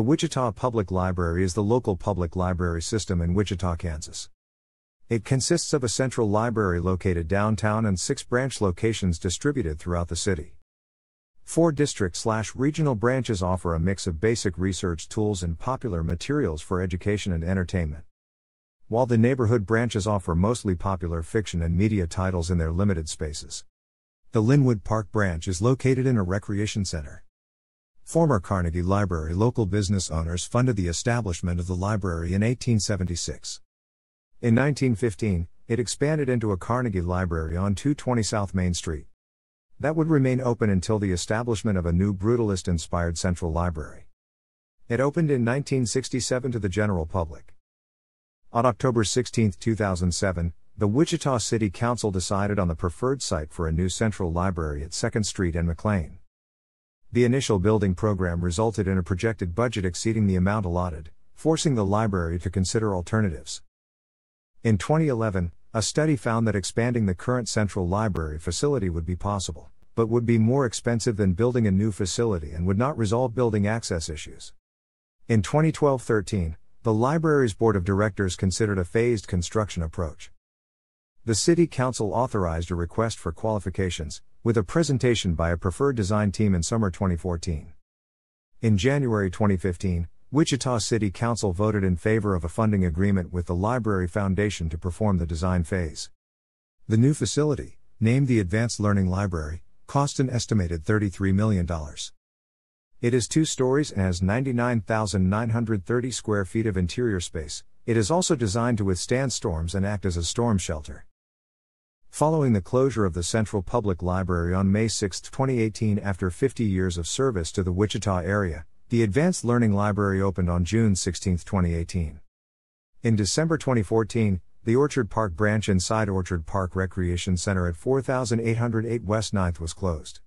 The Wichita Public Library is the local public library system in Wichita, Kansas. It consists of a central library located downtown and six branch locations distributed throughout the city. Four district slash regional branches offer a mix of basic research tools and popular materials for education and entertainment. While the neighborhood branches offer mostly popular fiction and media titles in their limited spaces. The Linwood Park branch is located in a recreation center. Former Carnegie Library local business owners funded the establishment of the library in 1876. In 1915, it expanded into a Carnegie Library on 220 South Main Street. That would remain open until the establishment of a new brutalist inspired central library. It opened in 1967 to the general public. On October 16, 2007, the Wichita City Council decided on the preferred site for a new central library at 2nd Street and McLean. The initial building program resulted in a projected budget exceeding the amount allotted, forcing the library to consider alternatives. In 2011, a study found that expanding the current central library facility would be possible, but would be more expensive than building a new facility and would not resolve building access issues. In 2012 13, the library's board of directors considered a phased construction approach. The City Council authorized a request for qualifications, with a presentation by a preferred design team in summer 2014. In January 2015, Wichita City Council voted in favor of a funding agreement with the Library Foundation to perform the design phase. The new facility, named the Advanced Learning Library, cost an estimated $33 million. It is two stories and has 99,930 square feet of interior space. It is also designed to withstand storms and act as a storm shelter. Following the closure of the Central Public Library on May 6, 2018, after 50 years of service to the Wichita area, the Advanced Learning Library opened on June 16, 2018. In December 2014, the Orchard Park branch inside Orchard Park Recreation Center at 4808 West 9th was closed.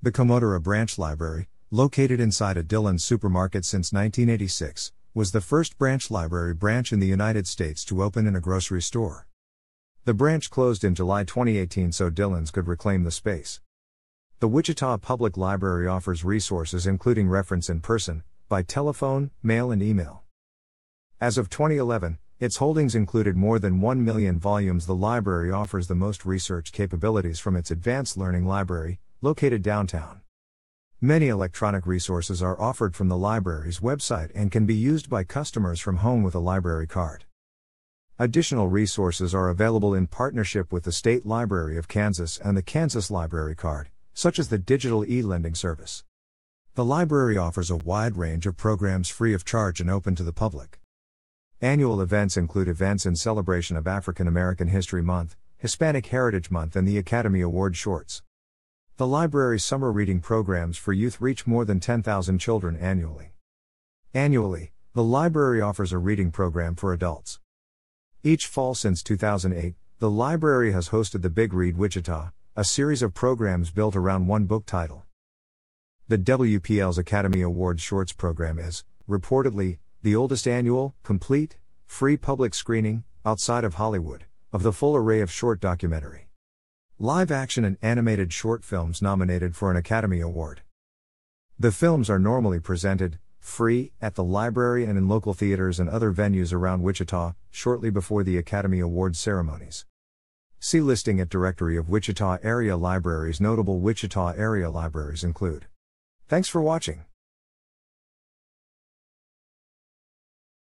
The Comotara Branch Library, located inside a Dillon supermarket since 1986, was the first branch library branch in the United States to open in a grocery store. The branch closed in July 2018 so Dillon's could reclaim the space. The Wichita Public Library offers resources including reference in person, by telephone, mail, and email. As of 2011, its holdings included more than 1 million volumes. The library offers the most research capabilities from its Advanced Learning Library, located downtown. Many electronic resources are offered from the library's website and can be used by customers from home with a library card. Additional resources are available in partnership with the State Library of Kansas and the Kansas Library Card, such as the digital e lending service. The library offers a wide range of programs free of charge and open to the public. Annual events include events in celebration of African American History Month, Hispanic Heritage Month, and the Academy Award Shorts. The library's summer reading programs for youth reach more than 10,000 children annually. Annually, the library offers a reading program for adults. Each fall since 2008, the library has hosted the Big Read Wichita, a series of programs built around one book title. The WPL's Academy Awards Shorts program is, reportedly, the oldest annual, complete, free public screening, outside of Hollywood, of the full array of short documentary, live action, and animated short films nominated for an Academy Award. The films are normally presented, free, at the library and in local theaters and other venues around Wichita, shortly before the Academy Awards ceremonies. See listing at Directory of Wichita Area Libraries. Notable Wichita area libraries include. Thanks for watching.